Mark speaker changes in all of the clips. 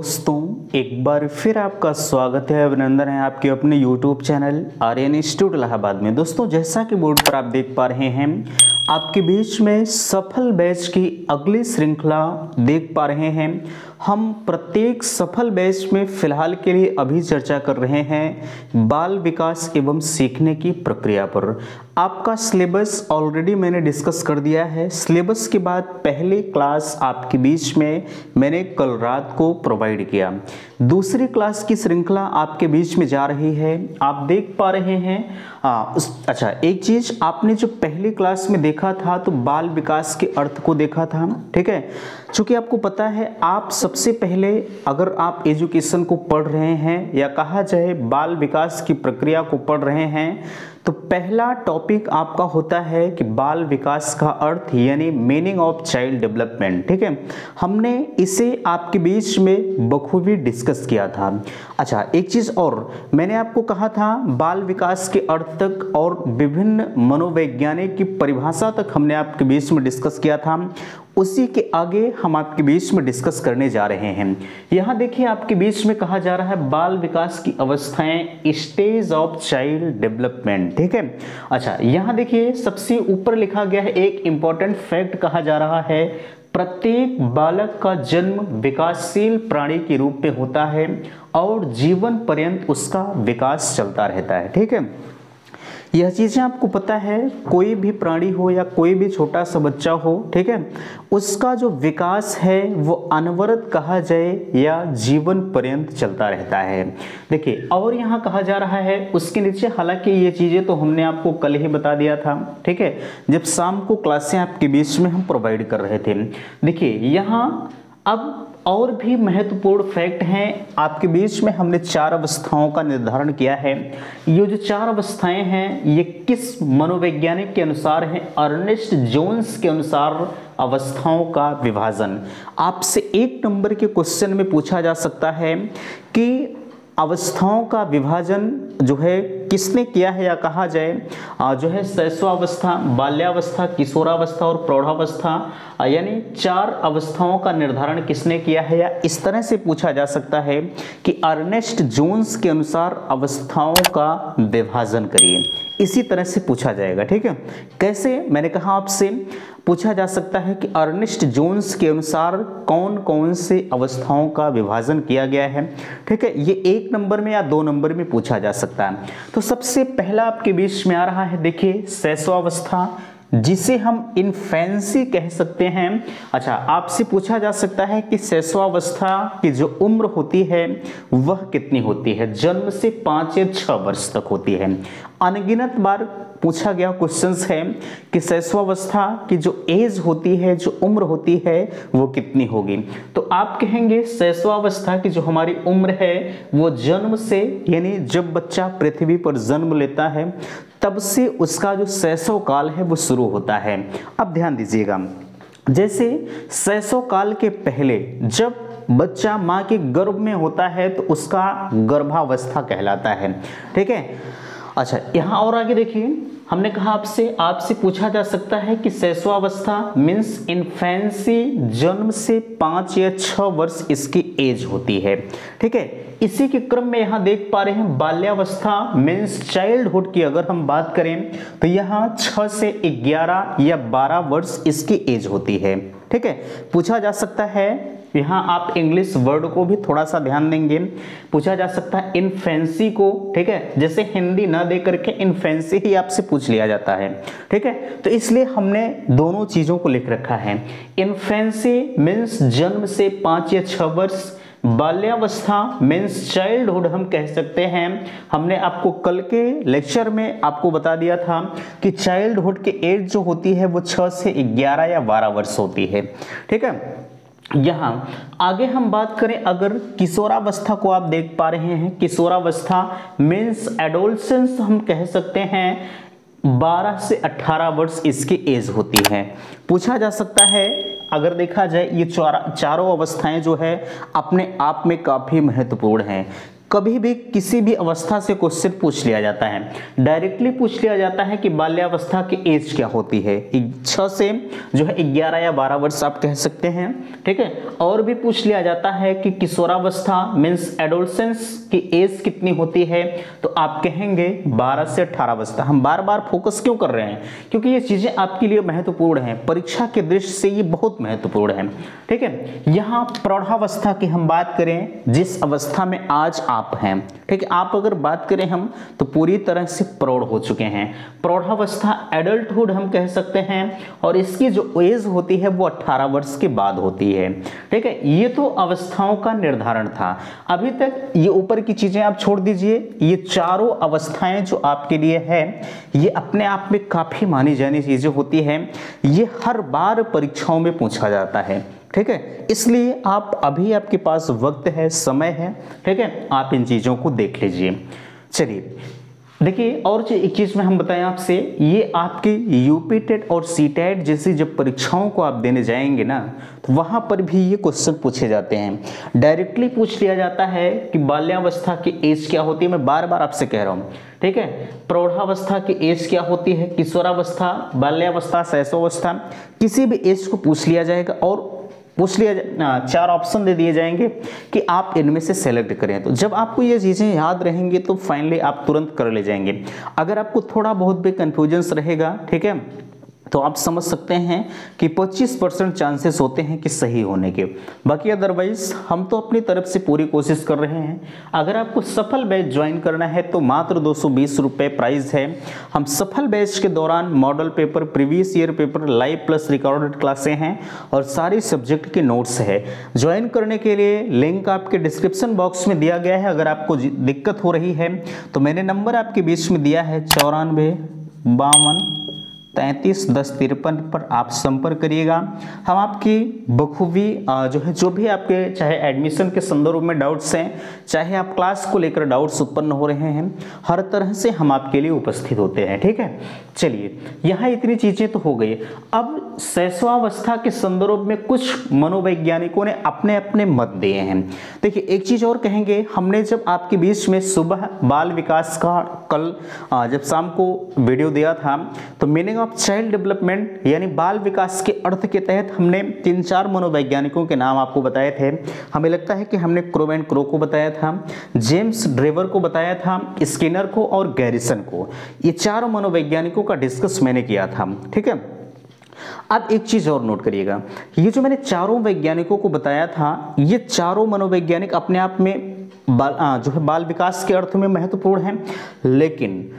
Speaker 1: दोस्तों, एक बार फिर आपका स्वागत है, अभिनंदन है आपके अपने YouTube channel Aryan institute Allahabad में। दोस्तों, जैसा कि बोर्ड पर आप देख पा रहे हैं आपके बीच में सफल बैच की अगली श्रृंखला देख पा रहे हैं। हम प्रत्येक सफल बैच में फ़िलहाल के लिए अभी चर्चा कर रहे हैं बाल विकास एवं सीखने की प्रक्रिया पर। आपका सिलेबस ऑलरेडी मैंने डिस्कस कर दिया है। सिलेबस के बाद पहले क्लास आपके बीच में मैंने कल रात को प्रोवाइड किया। दूसरी क्लास की श्रृंखला आपके बीच में जा रही है। आप देख पा रहे हैं। आ, उस अच्छा एक चीज़ आपने जो पहली क्लास में देखा था तो बाल विकास के अर्थ को देखा था ठीक है? चूँकि आपको पता है, आप सबसे पहले अगर आप एजुकेशन को पढ़ रहे हैं या कहा जाए बाल विकास की प्रक्रिया को पढ़ रहे हैं तो पहला टॉपिक आपका होता है कि बाल विकास का अर्थ, यानी मीनिंग ऑफ़ चाइल्ड डेवलपमेंट ठीक है? हमने इसे आपके बीच में बखूबी डिस्कस किया था। अच्छा एक चीज़ और, मैंने आपको कहा था, बाल विकास के अर्थ तक और विभिन्न मनोवैज्ञानिक की परिभाषा तक हमने आपके बीच में डिस्कस किया था। उसी के आगे हम आपके बीच में डिस्कस करने जा रहे हैं। यहाँ देखिए, आपके बीच में कहा जा रहा है बाल विकास की अवस्थाएँ स्टेज ऑफ़ चाइल्ड डेवलपमेंट ठीक है? अच्छा यहाँ देखिए, सबसे ऊपर लिखा गया है, एक इंपॉर्टेंट फैक्ट कहा जा रहा है, प्रत्येक बालक का जन्म विकासशील प्राणी के रूप में होता है और जीवन पर्यंत उसका विकास चलता रहता है, ठीक है? यह चीज़ें आपको पता है, कोई भी प्राणी हो या कोई भी छोटा सा बच्चा हो, ठीक है, उसका जो विकास है, वो अनवरत कहा जाए या जीवन पर्यंत चलता रहता है। देखिए, और यहाँ कहा जा रहा है, उसके नीचे हालाँकि ये चीज़ें तो हमने आपको कल ही बता दिया था, ठीक है, जब शाम को क्लासें आपके बीच में हम प्रोवाइड कर रहे थे। देखिए, यहाँ अब और भी महत्वपूर्ण फैक्ट हैं। आपके बीच में हमने चार अवस्थाओं का निर्धारण किया है। ये जो चार अवस्थाएँ हैं, ये किस मनोवैज्ञानिक के अनुसार हैं? अर्नेस्ट जोन्स के अनुसार अवस्थाओं का विभाजन। आपसे एक नंबर के क्वेश्चन में पूछा जा सकता है कि अवस्थाओं का विभाजन जो है किसने किया है या कहा जाए? जो है शैशवावस्था, बाल्यावस्था, किशोरावस्था और प्रौढ़ावस्था यानी चार अवस्थाओं का निर्धारण किसने किया है या इस तरह से पूछा जा सकता है कि अर्नेस्ट जोन्स के अनुसार अवस्थाओं का विभाजन करिए। इसी तरह से पूछा जाएगा, ठीक है? कैसे? मैंने कहा आपसे पूछा जा सकता है कि अर्निस्ट जोन्स के अनुसार कौन कौन से अवस्थाओं का विभाजन किया गया है। ठीक है, ये एक नंबर में या दो नंबर में पूछा जा सकता है। तो सबसे पहला आपके बीच में आ रहा है, देखिए, शैशवावस्था, जिसे हम इन्फेंसी कह सकते हैं। अच्छा आपसे पूछा जा सकता है कि शैशवावस्था की जो उम्र होती है, वह कितनी होती है? जन्म से पाँच या छः वर्ष तक होती है। अनगिनत बार पूछा गया क्वेश्चंस है कि शैशवावस्था की जो एज होती है, जो उम्र होती है, वो कितनी होगी? तो आप कहेंगे शैशवावस्था की जो हमारी उम्र है, वो जन्म से, यानी जब बच्चा पृथ्वी पर जन्म लेता है, तब से उसका जो शैशव काल है, वो शुरू होता है। अब ध्यान दीजिएगा। जैसे शैशव काल के पहले, जब बच्चा माँ के गर्भ में होता है तो उसका गर्भावस्था कहलाता है। ठीक है? अच्छा यहाँ और आगे देखिए। हमने कहा आपसे आपसे पूछा जा सकता है कि शैशवावस्था मीन्स इन्फेंसी जन्म से पाँच या छः वर्ष इसकी एज होती है। ठीक है? इसी के क्रम में यहाँ देख पा रहे हैं, बाल्यावस्था मीन्स चाइल्डहुड की अगर हम बात करें तो यहाँ छः से ग्यारह या बारह वर्ष इसकी एज होती है। ठीक है? पूछा जा सकता है यहाँ आप इंग्लिश वर्ड को भी थोड़ा सा ध्यान देंगे। पूछा जा सकता है इनफेंसी को, ठीक है? जैसे हिंदी ना दे करके इनफेंसी ही आपसे पूछ लिया जाता है, ठीक है? तो इसलिए हमने दोनों चीज़ों को लिख रखा है। इन्फेंसी मीन्स जन्म से पाँच या छह वर्ष, बाल्यावस्था मीन्स चाइल्डहुड हम कह सकते हैं। हमने आपको कल के लेक्चर में आपको बता दिया था कि चाइल्डहुड के एज जो होती है वो छह से ग्यारह या बारह वर्ष होती है, ठीक है? यहाँ, आगे हम बात करें अगर किशोरावस्था को आप देख पा रहे हैं। किशोरावस्था मीन्स एडोल्सेंस हम कह सकते हैं 12 से 18 वर्ष इसकी एज होती है। पूछा जा सकता है, अगर देखा जाए, ये चारों अवस्थाएँ जो है अपने आप में काफ़ी महत्वपूर्ण हैं। कभी भी किसी भी अवस्था से क्वेश्चन पूछ लिया जाता है। डायरेक्टली पूछ लिया जाता है कि बाल्यावस्था की एज क्या होती है। छः से जो है ग्यारह या बारह वर्ष आप कह सकते हैं, ठीक है? और भी पूछ लिया जाता है कि किशोरावस्था मीन्स एडोलसेंस की एज कितनी होती है तो आप कहेंगे बारह से अठारह अवस्था। हम बार बार फोकस क्यों कर रहे हैं? क्योंकि ये चीज़ें आपके लिए महत्वपूर्ण हैं। परीक्षा के दृष्टि से ये बहुत महत्वपूर्ण है, ठीक है? यहाँ प्रौढ़ावस्था की हम बात करें, जिस अवस्था में आज आप आप हैं। ठीक है आप अगर बात करें हम तो पूरी तरह से प्रौढ़ हो चुके हैं। प्रौढ़ावस्था एडल्टहुड हम कह सकते हैं, और इसकी जो एज होती है, वो 18 वर्ष के बाद होती है। ठीक है, ये तो अवस्थाओं का निर्धारण था। अभी तक ये ऊपर की चीज़ें आप छोड़ दीजिए, ये चारों अवस्थाएँ जो आपके लिए है, ये अपने आप में काफ़ी मानी जानी चीज़ें होती है। ये हर बार परीक्षाओं में पूछा जाता है। ठीक है? इसलिए आप, अभी आपके पास वक्त है, समय है, ठीक है? आप इन चीज़ों को देख लीजिए। चलिए, देखिए, और एक चीज़ में हम बताएँ आपसे, ये आपके यूपी टेट और सी टेट जैसी जब परीक्षाओं को आप देने जाएँगे ना तो वहाँ पर भी ये क्वेश्चन पूछे जाते हैं। डायरेक्टली पूछ लिया जाता है कि बाल्यावस्था की एज क्या होती है? मैं बार बार आपसे कह रहा हूँ, ठीक है? प्रौढ़ावस्था की एज क्या होती है? किशोरावस्था, बाल्यावस्था, शैशवावस्था, किसी भी एज को पूछ लिया जाएगा और पूछ लिया चार ऑप्शन दे दिए जाएँगे कि आप इनमें से सेलेक्ट करें। तो जब आपको ये चीज़ें याद रहेंगी तो फाइनली आप तुरंत कर ले जाएँगे। अगर आपको थोड़ा बहुत भी कन्फ्यूजन्स रहेगा, ठीक है? तो आप समझ सकते हैं कि 25 परसेंट चांसेस होते हैं कि सही होने के। बाकी अदरवाइज़ हम तो अपनी तरफ़ से पूरी कोशिश कर रहे हैं। अगर आपको सफल बैच ज्वाइन करना है तो मात्र दो सौ प्राइस है। हम सफल बैच के दौरान model paper previous year paper live plus recorded क्लासें हैं और सारी सब्जेक्ट के नोट्स है। ज्वाइन करने के लिए लिंक आपके डिस्क्रिप्शन बॉक्स में दिया गया है। अगर आपको दिक्कत हो रही है तो मैंने नंबर आपके बीच में दिया है, चौरानवे, बावन तैंतीस दस तिरपन पर आप संपर्क करिएगा। हम आपकी बखूबी जो है, जो भी आपके, चाहे एडमिशन के संदर्भ में डाउट्स हैं, चाहे आप क्लास को लेकर डाउट्स उत्पन्न हो रहे हैं, हर तरह से हम आपके लिए उपस्थित होते हैं, ठीक है? चलिए, यहाँ इतनी चीज़ें तो हो गई। अब शैशवावस्था के संदर्भ में कुछ मनोवैज्ञानिकों ने अपने अपने मत दिए हैं। देखिए, एक चीज़ और कहेंगे, हमने जब आपके बीच में सुबह बाल विकास का कल जब शाम को वीडियो दिया था तो मीनिंग ऑफ़ चाइल्ड डेवलपमेंट, यानी बाल विकास के अर्थ के तहत हमने तीन चार मनोवैज्ञानिकों के नाम आपको बताए थे। हमें लगता है कि हमने क्रो एंड क्रो को बताया था, जेम्स ड्रेवर को बताया था, स्किनर को और गैरिसन को। ये चारों मनोवैज्ञानिकों का डिस्कस मैंने किया था ठीक है? अब एक चीज़ और नोट करिएगा। ये जो मैंने चारों वैज्ञानिकों को बताया था ये चारों मनोवैज्ञानिक अपने आप में बाल आ, जो है बाल विकास के अर्थ में महत्वपूर्ण है लेकिन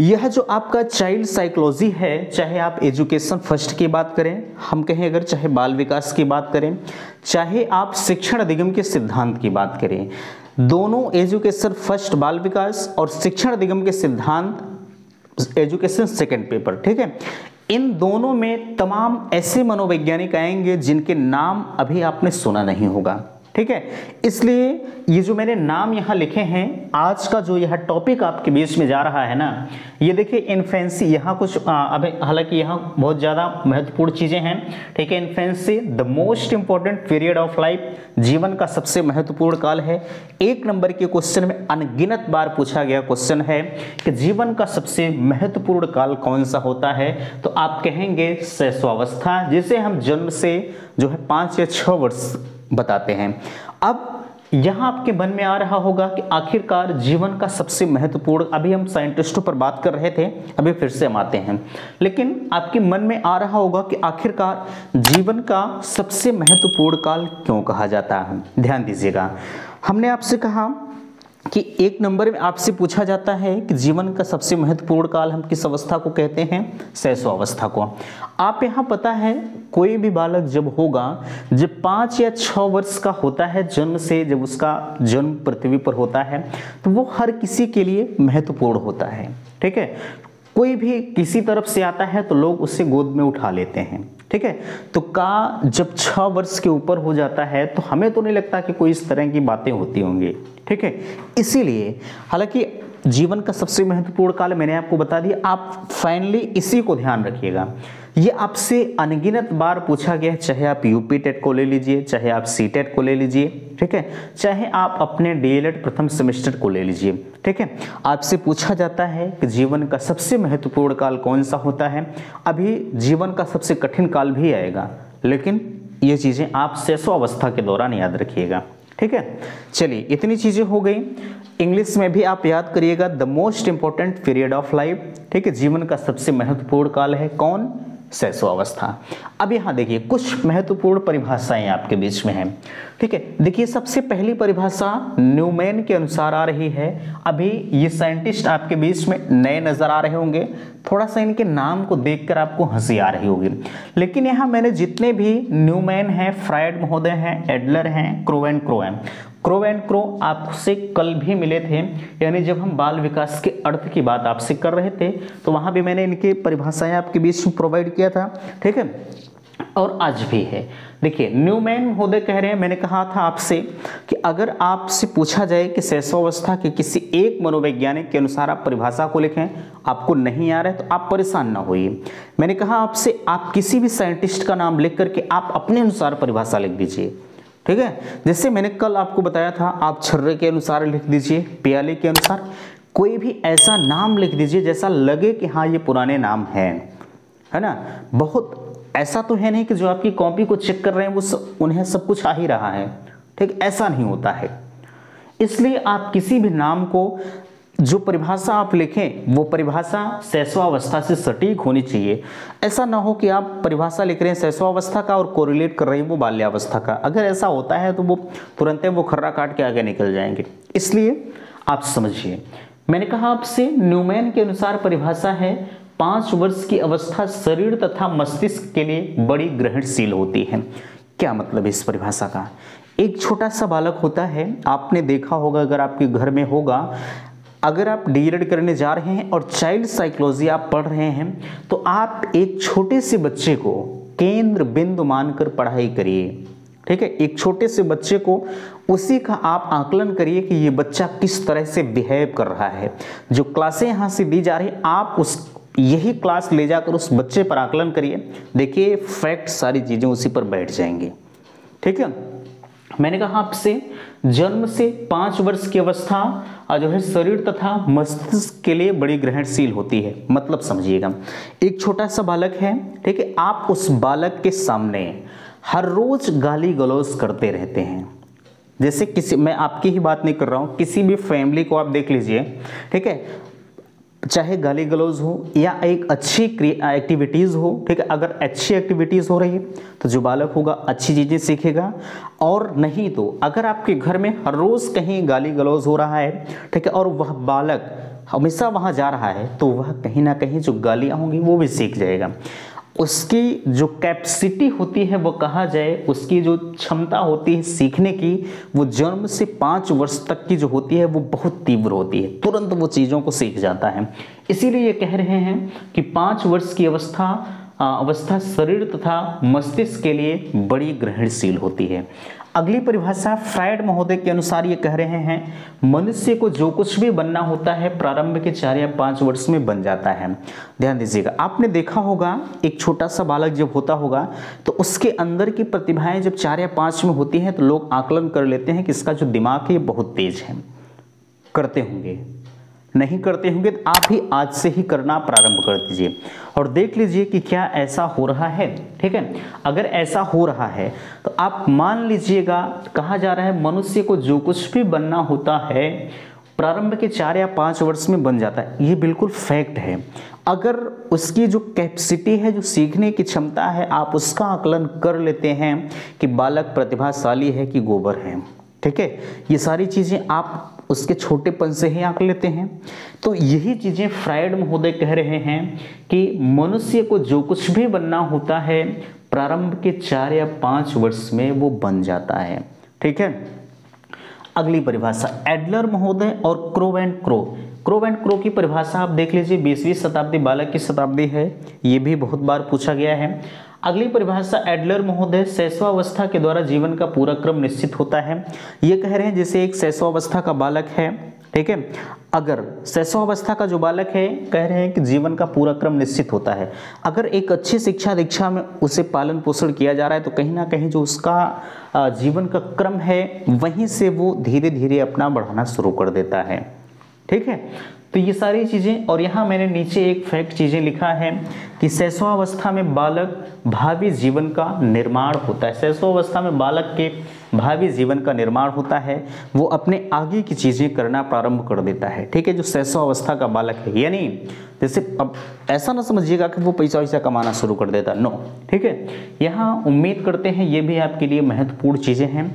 Speaker 1: यह जो आपका चाइल्ड साइकोलॉजी है चाहे आप एजुकेशन फ़र्स्ट की बात करें हम कहें अगर चाहे बाल विकास की बात करें चाहे आप शिक्षण अधिगम के सिद्धांत की बात करें दोनों एजुकेशन फ़र्स्ट बाल विकास और शिक्षण अधिगम के सिद्धांत एजुकेशन सेकेंड पेपर ठीक है? इन दोनों में तमाम ऐसे मनोवैज्ञानिक आएँगे जिनके नाम अभी आपने सुना नहीं होगा। ठीक है? इसलिए ये जो मैंने नाम यहाँ लिखे हैं, आज का जो यह टॉपिक आपके बीच में जा रहा है ना, ये देखिए इन्फेंसी यहाँ कुछ अभी हालाँकि यहाँ बहुत ज़्यादा महत्वपूर्ण चीज़ें हैं, ठीक है? Infancy the most important period of life जीवन का सबसे महत्वपूर्ण काल है। एक नंबर के क्वेश्चन में अनगिनत बार पूछा गया क्वेश्चन है कि जीवन का सबसे महत्वपूर्ण काल कौन सा होता है? तो आप कहेंगे शैशवावस्था जिसे हम जन्म से जो है पाँच या छः वर्ष बताते हैं। अब यहाँ आपके मन में आ रहा होगा कि आखिरकार जीवन का सबसे महत्वपूर्ण, अभी हम साइंटिस्टों पर बात कर रहे थे, अभी फिर से हम आते हैं। लेकिन आपके मन में आ रहा होगा कि आखिरकार जीवन का सबसे महत्वपूर्ण काल क्यों कहा जाता है? ध्यान दीजिएगा। हमने आपसे कहा कि एक नंबर में आपसे पूछा जाता है कि जीवन का सबसे महत्वपूर्ण काल हम किस अवस्था को कहते हैं? सैसो अवस्था को। आप यहाँ पता है, कोई भी बालक जब होगा, जब पाँच या छः वर्ष का होता है जन्म से, जब उसका जन्म पृथ्वी पर होता है तो वो हर किसी के लिए महत्वपूर्ण होता है। ठीक है? कोई भी किसी तरफ़ से आता है तो लोग उसे गोद में उठा लेते हैं। ठीक है? तो का जब छह वर्ष के ऊपर हो जाता है तो हमें तो नहीं लगता कि कोई इस तरह की बातें होती होंगी। ठीक है? इसीलिए, हालाँकि जीवन का सबसे महत्वपूर्ण काल मैंने आपको बता दिया, आप फाइनली इसी को ध्यान रखिएगा। ये आपसे अनगिनत बार पूछा गया है, चाहे आप यूपी टेट को ले लीजिए, चाहे आप सी टेट को ले लीजिए, ठीक है? चाहे आप अपने डीएलएड प्रथम सेमेस्टर को ले लीजिए, ठीक है? आपसे पूछा जाता है कि जीवन का सबसे महत्वपूर्ण काल कौन सा होता है? अभी जीवन का सबसे कठिन काल भी आएगा, लेकिन ये चीज़ें आप शेषो अवस्था के दौरान याद रखिएगा, ठीक है? चलिए, इतनी चीज़ें हो गई। इंग्लिश में भी आप याद करिएगा, the most important period of life ठीक है? जीवन का सबसे महत्वपूर्ण काल है कौन? सैसो अवस्था। अब यहाँ देखिए, कुछ महत्वपूर्ण परिभाषाएँ आपके बीच में हैं। ठीक है, देखिए, सबसे पहली परिभाषा न्यूमैन के अनुसार आ रही है। अभी ये साइंटिस्ट आपके बीच में नए नज़र आ रहे होंगे। थोड़ा सा इनके नाम को देखकर आपको हँसी आ रही होगी। लेकिन यहाँ मैंने जितने भी न्यूमैन हैं फ्राइड महोदय हैं, एडलर हैं, क्रोवेन क्रोएन क्रो एंड क्रो आपसे कल भी मिले थे, यानी जब हम बाल विकास के अर्थ की बात आपसे कर रहे थे तो वहाँ भी मैंने इनकी परिभाषाएँ आपके बीच प्रोवाइड किया था, ठीक है? और आज भी है। देखिए न्यूमैन महोदय कह रहे हैं, मैंने कहा था आपसे कि अगर आपसे पूछा जाए कि शैशवावस्था के किसी एक मनोवैज्ञानिक के अनुसार आप परिभाषा को लिखें, आपको नहीं आ रहा है तो आप परेशान ना होइए। मैंने कहा आपसे, आप किसी भी साइंटिस्ट का नाम लिख करके आप अपने अनुसार परिभाषा लिख दीजिए। ठीक है? जैसे मैंने कल आपको बताया था आप छर्रे के अनुसार लिख दीजिए प्याले के अनुसार। कोई भी ऐसा नाम लिख दीजिए जैसा लगे कि हाँ ये पुराने नाम है। है ना? बहुत ऐसा तो है नहीं कि जो आपकी कॉपी को चेक कर रहे हैं वो सब, उन्हें सब कुछ आ ही रहा है। ठीक? ऐसा नहीं होता है। इसलिए आप किसी भी नाम को जो परिभाषा आप लिखें, वो परिभाषा सैसवावस्था से सटीक होनी चाहिए। ऐसा ना हो कि आप परिभाषा लिख रहे हैं सैसवावस्था का और कोरिलेट कर रहे हैं वो बाल्यावस्था का। अगर ऐसा होता है तो वो तुरंत वो खर्रा काट के आगे निकल जाएँगे। इसलिए आप समझिए, मैंने कहा आपसे न्यूमैन के अनुसार परिभाषा है, पाँच वर्ष की अवस्था शरीर तथा मस्तिष्क के लिए बड़ी ग्रहणशील होती है। क्या मतलब इस परिभाषा का? एक छोटा सा बालक होता है, आपने देखा होगा, अगर आपके घर में होगा अगर आप डी करने जा रहे हैं और चाइल्ड साइकोलॉजी आप पढ़ रहे हैं तो आप एक छोटे से बच्चे को केंद्र बिंदु मानकर पढ़ाई करिए। ठीक है? एक छोटे से बच्चे को उसी का आप आकलन करिए कि ये बच्चा किस तरह से बिहेव कर रहा है। जो क्लासें यहाँ से दी जा रही, आप उस, यही क्लास ले जाकर उस बच्चे पर आकलन करिए। देखिए, फैक्ट सारी चीज़ें उसी पर बैठ जाएँगी। ठीक है? मैंने कहा, आपसे जन्म से पाँच वर्ष की अवस्था जो है शरीर तथा मस्तिष्क के लिए बड़ी ग्रहणशील होती है। मतलब समझिएगा। एक छोटा सा बालक है, ठीक है? आप उस बालक के सामने हर रोज गाली गलौज करते रहते हैं। जैसे किसी, मैं आपकी ही बात नहीं कर रहा हूँ, किसी भी फैमिली को आप देख लीजिए, ठीक है? चाहे गाली गलौज हो या एक अच्छी एक्टिविटीज़ हो, ठीक है, अगर अच्छी एक्टिविटीज़ हो रही है तो जो बालक होगा अच्छी चीज़ें सीखेगा। और नहीं तो अगर आपके घर में हर रोज़ कहीं गाली गलौज हो रहा है, ठीक है, और वह बालक हमेशा वहाँ जा रहा है तो वह कहीं ना कहीं जो गालियाँ होंगी वो भी सीख जाएगा। उसकी जो कैपेसिटी होती है, वो कहा जाए, उसकी जो क्षमता होती है सीखने की, वो जन्म से पाँच वर्ष तक की जो होती है, वो बहुत तीव्र होती है। तुरंत वो चीज़ों को सीख जाता है। इसीलिए ये कह रहे हैं कि पाँच वर्ष की अवस्था अवस्था शरीर तथा मस्तिष्क के लिए बड़ी ग्रहणशील होती है। अगली परिभाषा फ्राइड महोदय के अनुसार ये कह रहे हैं, मनुष्य को जो कुछ भी बनना होता है, प्रारंभ के चार या पाँच वर्ष में बन जाता है। ध्यान दीजिएगा, आपने देखा होगा, एक छोटा सा बालक जब होता होगा तो उसके अंदर की प्रतिभाएँ जब चार या पाँच में होती हैं तो लोग आकलन कर लेते हैं कि इसका जो दिमाग है, ये बहुत तेज है। करते होंगे। नहीं करते होंगे तो आप ही आज से ही करना प्रारंभ कर दीजिए। और देख लीजिए कि क्या ऐसा हो रहा है, ठीक है? अगर ऐसा हो रहा है तो आप मान लीजिएगा, कहा जा रहा है, मनुष्य को जो कुछ भी बनना होता है, प्रारंभ के चार या पाँच वर्ष में बन जाता है। ये बिल्कुल फैक्ट है। अगर उसकी जो कैपेसिटी है, जो सीखने की क्षमता है, आप उसका आकलन कर लेते हैं कि बालक प्रतिभाशाली है कि गोबर है, ठीक है? ये सारी चीज़ें आप उसके छोटेपन से ही आंक लेते हैं। तो यही चीज़ें फ्राइड महोदय कह रहे हैं कि मनुष्य को जो कुछ भी बनना होता है, प्रारंभ के चार या पाँच वर्ष में वो बन जाता है। ठीक है? अगली परिभाषा, एडलर महोदय और Crow and Crow. Crow and Crow की परिभाषा आप देख लीजिए, बीसवीं शताब्दी, बालक की शताब्दी है। ये भी बहुत बार पूछा गया है। अगली परिभाषा एडलर महोदय शैशवावस्था के द्वारा जीवन का पूरा क्रम निश्चित होता है। ये कह रहे हैं जैसे एक शैशवावस्था का बालक है, ठीक है? अगर अवस्था का जो बालक है, कह रहे हैं कि जीवन का पूरा क्रम निश्चित होता है। अगर एक अच्छी शिक्षा दीक्षा में उसे पालन पोषण किया जा रहा है तो कहीं ना कहीं जो उसका जीवन का क्रम है, वहीं से वो धीरे धीरे अपना बढ़ाना शुरू कर देता है। ठीक है? तो ये सारी चीज़ें, और यहाँ मैंने नीचे एक फैक्ट चीज़ें लिखा है कि शैशवावस्था में बालक भावी जीवन का निर्माण होता है। शैशवावस्था में बालक के भावी जीवन का निर्माण होता है, वो अपने आगे की चीज़ें करना प्रारंभ कर देता है। ठीक है, जो शैशवावस्था का बालक है, यानी जैसे अब ऐसा ना समझिएगा कि वो पैसा वैसा कमाना शुरू कर देता। नो ठीक है, यहाँ उम्मीद करते हैं ये भी आपके लिए महत्वपूर्ण चीज़ें हैं।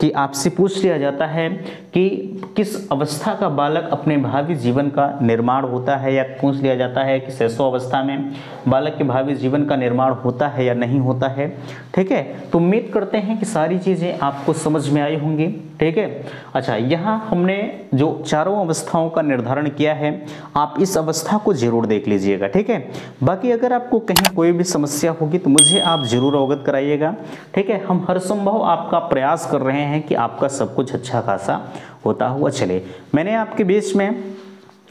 Speaker 1: कि आपसे पूछ लिया जाता है कि किस अवस्था का बालक अपने भावी जीवन का निर्माण होता है, या पूछ लिया जाता है कि शैशव अवस्था में बालक के भावी जीवन का निर्माण होता है या नहीं होता है। ठीक है? तो उम्मीद करते हैं कि सारी चीज़ें आपको समझ में आई होंगी। ठीक है? अच्छा यहाँ हमने जो चारों अवस्थाओं का निर्धारण किया है, आप इस अवस्था को ज़रूर देख लीजिएगा। ठीक है? बाकी अगर आपको कहीं कोई भी समस्या होगी तो मुझे आप ज़रूर अवगत कराइएगा। ठीक है? हम हर संभव आपका प्रयास कर रहे हैं कि आपका सब कुछ अच्छा खासा होता हुआ चले। मैंने आपके बीच में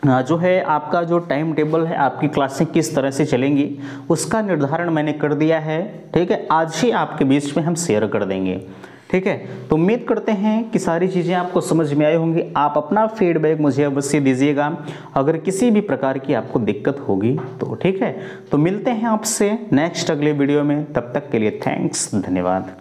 Speaker 1: जो है आपका जो टाइम टेबल है, आपकी क्लासें किस तरह से चलेंगी, उसका निर्धारण मैंने कर दिया है, ठीक है? आज ही आपके बीच में हम शेयर कर देंगे, ठीक है? तो उम्मीद करते हैं कि सारी चीज़ें आपको समझ में आई होंगी। आप अपना फीडबैक मुझे अवश्य दीजिएगा। अगर किसी भी प्रकार की आपको दिक्कत होगी तो ठीक है? तो मिलते हैं आपसे नेक्स्ट अगले वीडियो में। तब तक के लिए थैंक्स धन्यवाद।